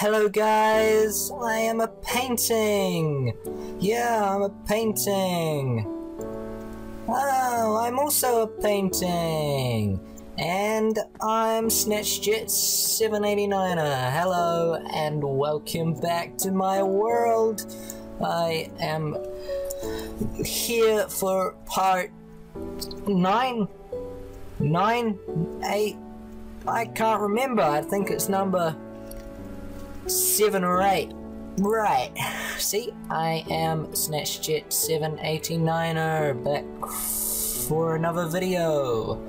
Hello guys, I am a painting! Yeah, I'm a painting! Oh, I'm also a painting! And I'm SnatchJet789er. Hello and welcome back to my world. I am here for part 9, 9, 8, I can't remember. I think it's number seven or eight. Right. See, I am SnatchJet 789er back for another video.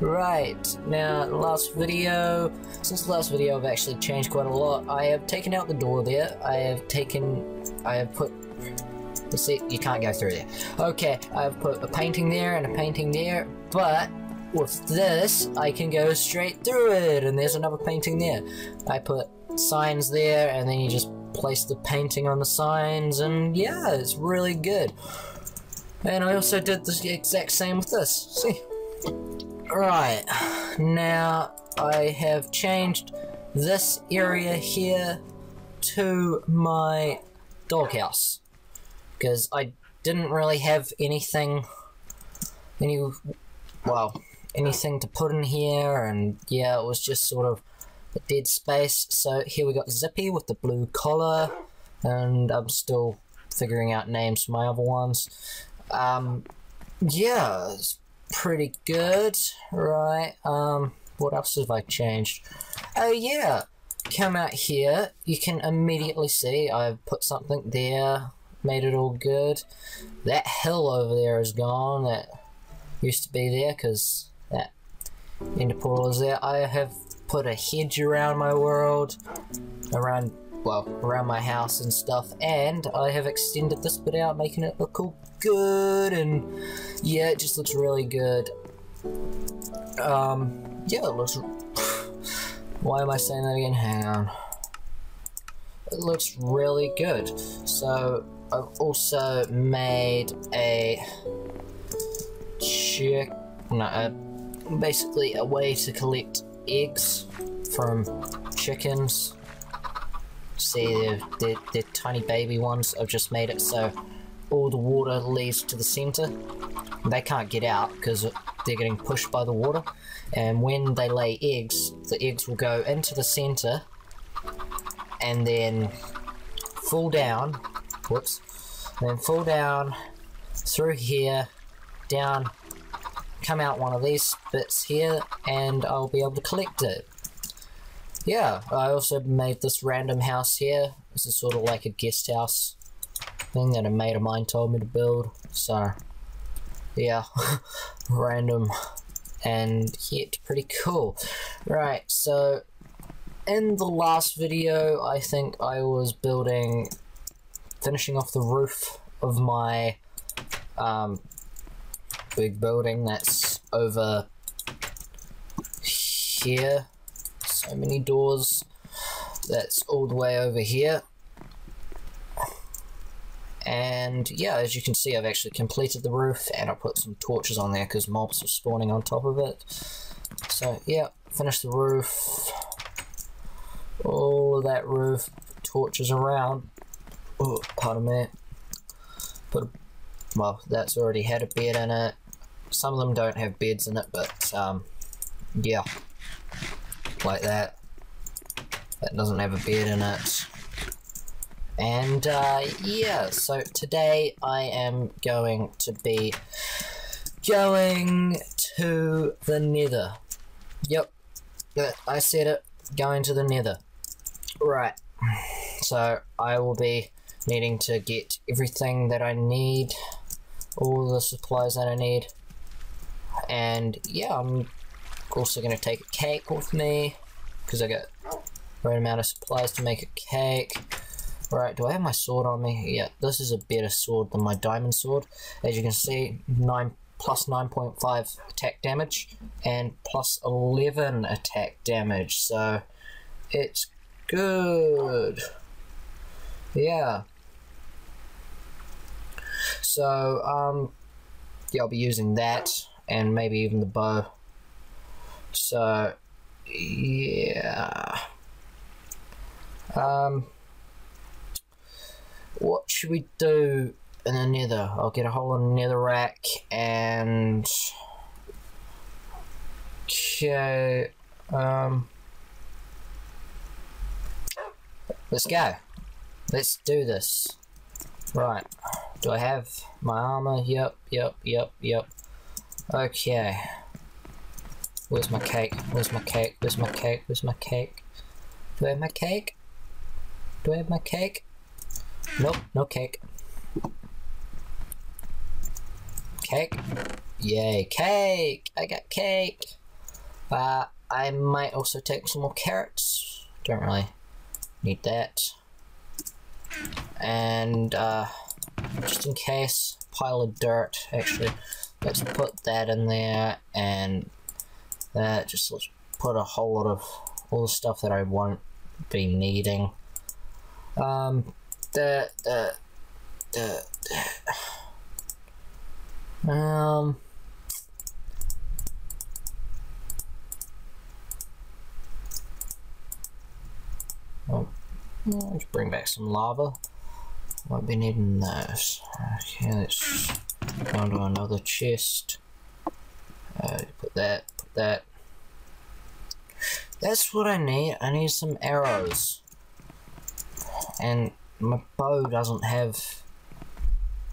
Right, now last video, since the last video I've actually changed quite a lot. I have taken out the door there, I have taken, I have put, you see, you can't go through there. Okay, I've put a painting there and a painting there, but with this, I can go straight through it, and there's another painting there. I put signs there, and then you just place the painting on the signs, and yeah, it's really good. And I also did the exact same with this. See? Right, now I have changed this area here to my doghouse. Because I didn't really have anything, any, well, anything to put in here, and yeah, it was just sort of dead space. So here we got Zippy with the blue collar, and I'm still figuring out names for my other ones. Um, yeah, it's pretty good, right? Um, what else have I changed? Oh yeah, come out here, you can immediately see I've put something there, made it all good. That hill over there is gone, that used to be there because that ender portal is there. I have put a hedge around my world, around, well, around my house and stuff, and I have extended this bit out, making it look all good, and yeah, it just looks really good. Um, yeah, it looks, why am I saying that again? Hang on. It looks really good. So, I've also made a chick, no, a basically a way to collect eggs from chickens. See, they're, they're, they're, tiny baby ones. I've just made it so all the water leads to the center. They can't get out because they're getting pushed by the water. And when they lay eggs, the eggs will go into the center and then fall down. Whoops. then fall down through here, down come out one of these bits here and I'll be able to collect it. Yeah, I also made this random house here. This is sort of like a guest house thing that a mate of mine told me to build. So, yeah, random and yet pretty cool. Right, so in the last video, I think I was building, finishing off the roof of my um, big building that's over here. So many doors. That's all the way over here. And yeah, as you can see, I've actually completed the roof and I put some torches on there because mobs are spawning on top of it. So yeah, finished the roof. All of that roof, torches around. Oh, pardon me. Put a, well, that's already had a bed in it. Some of them don't have beds in it, but um, yeah, like that. That doesn't have a bed in it. And uh, yeah, so today I am going to be going to the nether. Yep, I said it, going to the nether. Right, so I will be needing to get everything that I need, all the supplies that I need. And yeah, I'm also going to take a cake with me because I got the right amount of supplies to make a cake. Right, do I have my sword on me? Yeah, this is a better sword than my diamond sword. As you can see, 9 plus 9.5 attack damage and plus 11 attack damage. So, it's good. Yeah. So, um, yeah, I'll be using that and maybe even the bow. So, yeah. Um, what should we do in the nether? I'll get a hole in the netherrack and. Okay. Um. Let's go. Let's do this. Right. Do I have my armor? Yep, yep, yep, yep. Okay. Where's my cake? Where's my cake? Where's my cake? Where's my cake? Do I have my cake? Do I have my cake? Nope, no cake. Cake? Yay, cake! I got cake! Uh, I might also take some more carrots. Don't really need that. And, uh, just in case, pile of dirt, actually. Let's put that in there, and that just let's put a whole lot of all the stuff that I won't be needing. Um, the, the, the, the um, oh, let's bring back some lava. Won't be needing those. Okay, let's go into another chest. Uh, put that, put that. That's what I need. I need some arrows. And my bow doesn't have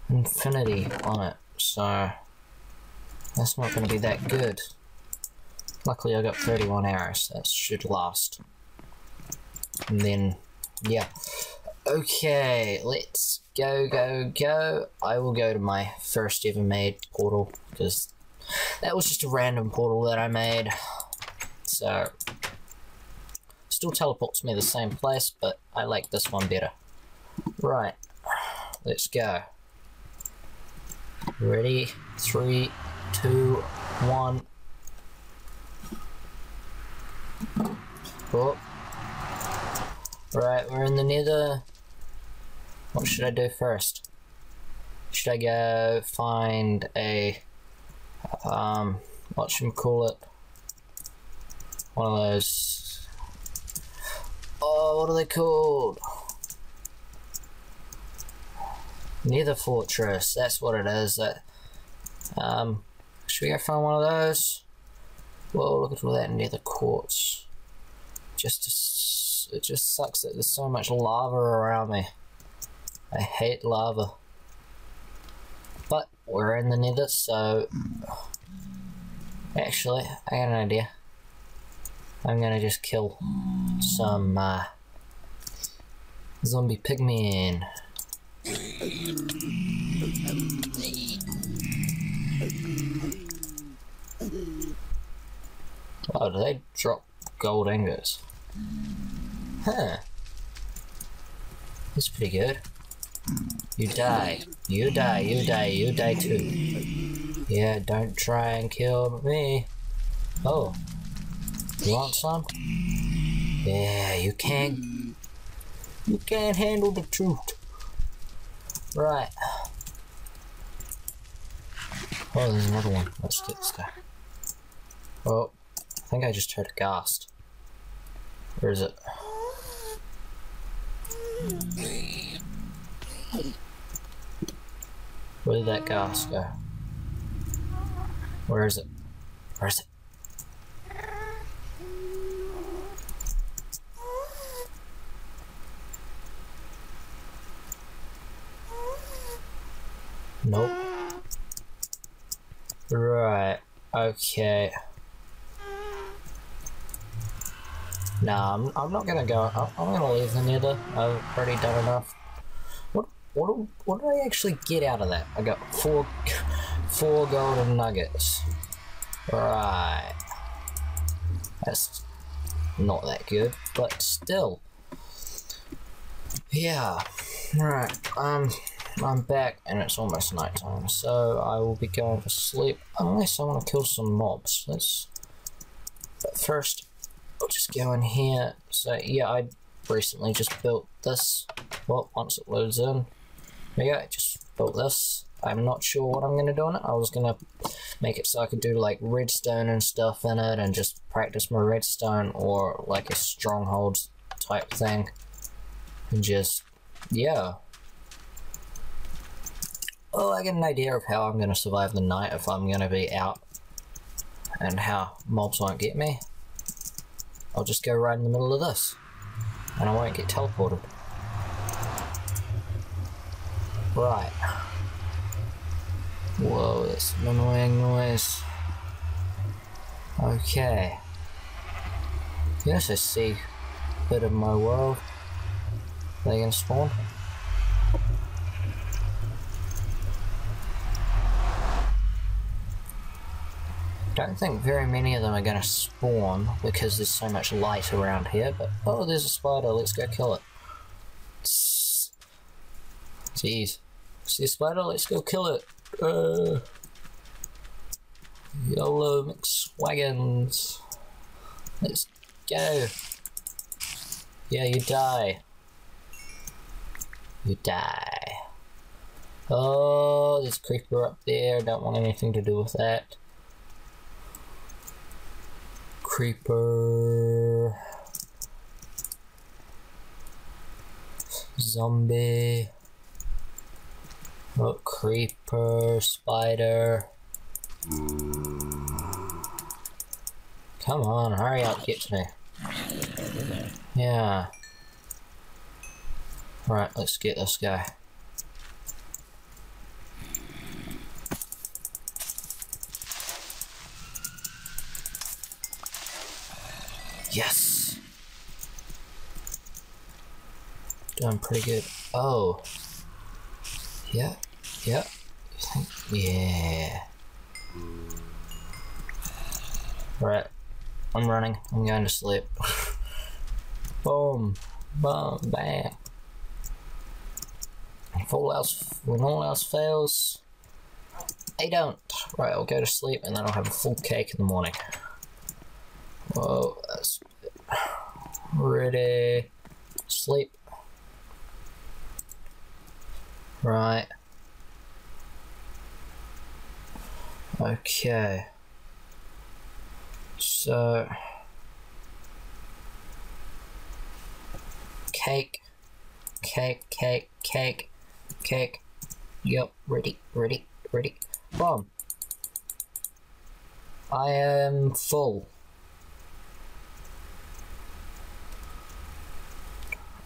infinity on it, so that's not going to be that good. Luckily I got 31 arrows, so that should last. And then, yeah. Okay, let's go, go, go. I will go to my first ever made portal, because that was just a random portal that I made. So, still teleports me the same place, but I like this one better. Right, let's go. Ready? Three, two, one. Oh. Right, we're in the nether. What should I do first? Should I go find a, um, what should we call it? One of those, oh, what are they called? Nether Fortress, that's what it is. That, um, should we go find one of those? Well, look at all that nether quartz. Just, it just sucks that there's so much lava around me. I hate lava. But we're in the nether, so actually, I got an idea. I'm gonna just kill some uh, zombie pigmen. Oh, do they drop gold ingots? Huh. That's pretty good. You die. You die, you die, you die too. Yeah, don't try and kill me. Oh. You want some? Yeah, you can't... You can't handle the truth. Right. Oh, there's another one. Let's get this guy. Oh, I think I just heard a ghast. Where is it? Where did that ghast go? Where is it? Where is it? Nope. Right. Okay. Nah, I'm, I'm not gonna go. I'm, I'm gonna leave the nether. I've already done enough. What do, what did I actually get out of that? I got four four golden nuggets. Right. That's not that good, but still. Yeah. Right. Um. I'm back and it's almost night time, so I will be going to sleep unless I want to kill some mobs. Let's. But first, I'll just go in here. So yeah, I recently just built this. Well, once it loads in, go. I just built this. I'm not sure what I'm gonna do on it. I was gonna make it so I could do like redstone and stuff in it, and just practice my redstone or like a stronghold type thing. And just, yeah. Oh, I get an idea of how I'm gonna survive the night if I'm gonna be out and how mobs won't get me. I'll just go right in the middle of this and I won't get teleported. Right. Whoa, that's an annoying noise. Okay. Yes, I see a bit of my world. They gonna spawn? don't think very many of them are going to spawn because there's so much light around here, but oh, there's a spider, let's go kill it. Jeez. See a spider, let's go kill it. Uh, YOLO McSwaggins. Let's go. Yeah, you die. You die. Oh, there's creeper up there, don't want anything to do with that. Creeper. Zombie. Creeper, spider. Come on, hurry up, get to me. Yeah. Right, let's get this guy. Yes! Doing pretty good. Oh. Yeah, yeah. Yeah. Right. I'm running. I'm going to sleep. Boom. Boom. Bam. If all else, when all else fails, I don't. Right, I'll go to sleep and then I'll have a full cake in the morning. Whoa, that's ready. Sleep. Right. Okay. So cake, cake, cake, cake, cake. Yep, ready, ready, ready. Bomb. I am full.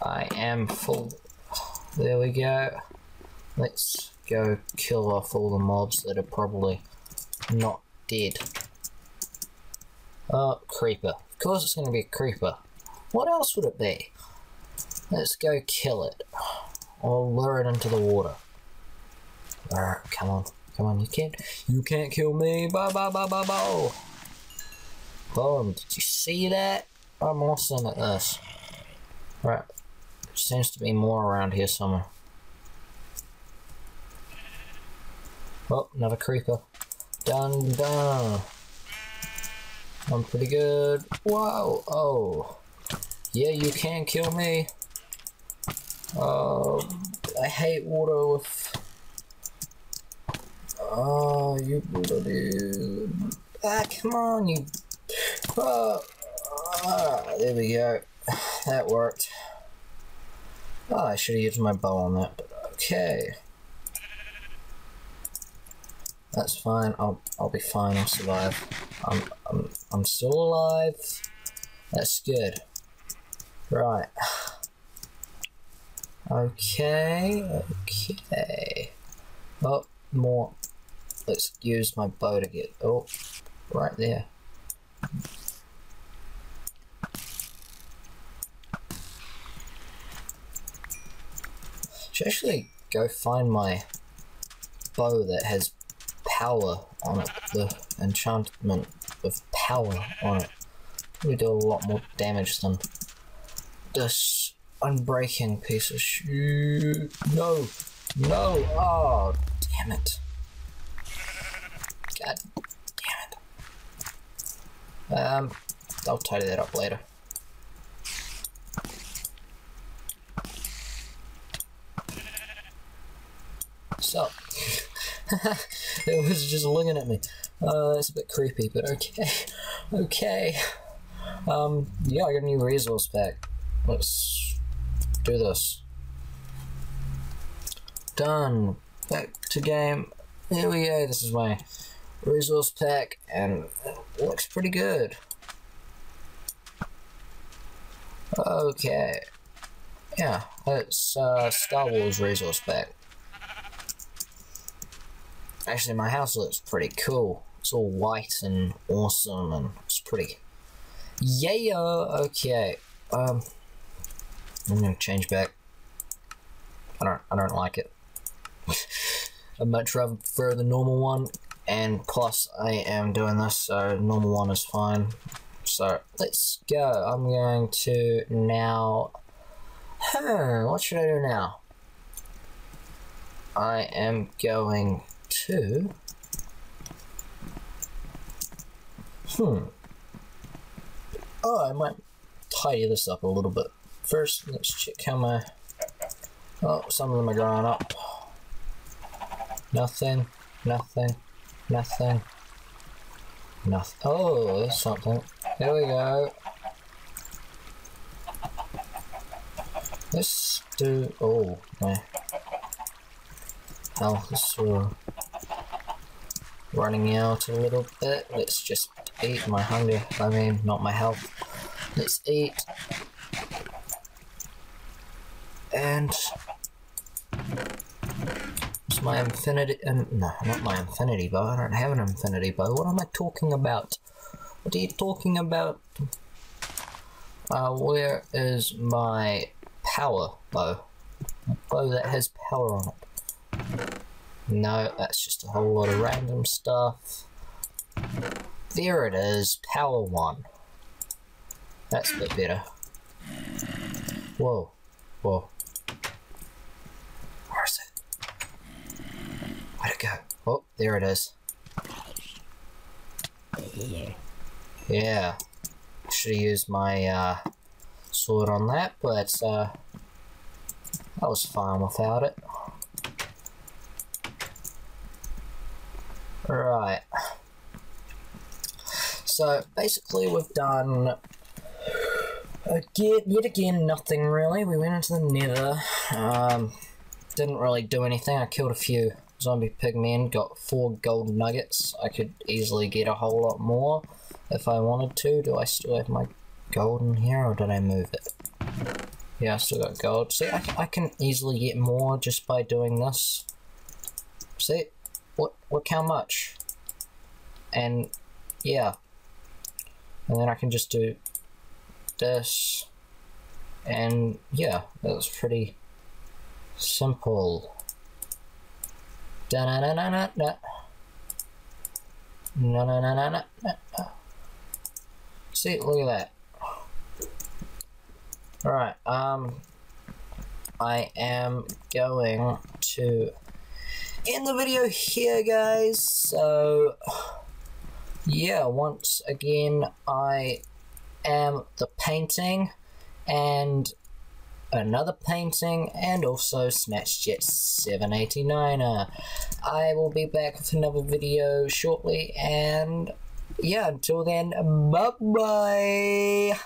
I am full. There we go. Let's go kill off all the mobs that are probably not dead. Oh, creeper. Of course it's going to be a creeper. What else would it be? Let's go kill it. Or lure it into the water. Arr, come on. Come on, you can't you can't kill me. Ba ba ba ba ba. Boom. Did you see that? I'm awesome at this. Right, There seems to be more around here somewhere. Oh, another creeper. Done, done. I'm pretty good. Wow, oh. Yeah, you can kill me. Oh, I hate water with... Oh, you bloody... Ah, come on, you... Oh, ah, there we go. That worked. Oh, I should have used my bow on that, but okay. That's fine. I'll I'll be fine. I'll survive. I'm I'm I'm still alive. That's good. Right. Okay. Okay. Oh, more. Let's use my bow to get. Oh, right there. should actually go find my bow that has power on it, the enchantment of power on it. We do a lot more damage than this unbreaking piece of shit. No, no, oh, damn it. God damn it. Um, I'll tidy that up later. So, it was just looking at me. Uh, it's a bit creepy, but okay. Okay. Um, yeah, I got a new resource pack. Let's do this. Done. Back to game. Here we go. This is my resource pack, and it looks pretty good. Okay. Yeah, it's uh, Star Wars resource pack. Actually, my house looks pretty cool. It's all white and awesome, and it's pretty. Yeah. Okay. Um, I'm gonna change back. I don't. I don't like it. I'd much rather prefer the normal one, and plus I am doing this, so normal one is fine. So let's go. I'm going to now. Huh, what should I do now? I am going to. Hmm. Oh, I might tidy this up a little bit. First, let's check how my. Oh, some of them are growing up. Nothing, nothing, nothing, nothing. Oh, there's something. There we go. Let's do. Oh, my health is uh, running out a little bit. Let's just eat my hunger. I mean, not my health. Let's eat. And it's my infinity. Um, no, not my infinity bow. I don't have an infinity bow. What am I talking about? What are you talking about? Uh, where is my power bow? A bow that has power on it. No, that's just a whole lot of random stuff. There it is, power one. That's a bit better. Whoa, whoa. Where is it? Where'd it go? Oh, there it is. Yeah. Should have used my uh, sword on that, but uh, I was fine without it. Right. So basically, we've done again, yet again nothing really. We went into the Nether. Um, didn't really do anything. I killed a few zombie pigmen. Got four gold nuggets. I could easily get a whole lot more if I wanted to. Do I still have my gold in here, or did I move it? Yeah, I still got gold. See, I, I can easily get more just by doing this. See, what look how much. And yeah, and then I can just do this, and yeah, that's pretty simple. Da na na na na na. Na na na na na. See, look at that. Alright, um, I am going to end the video here, guys. So, yeah, once again, I am the painting and another painting and also Snatchjet 789er. I will be back with another video shortly and yeah, until then, bye bye.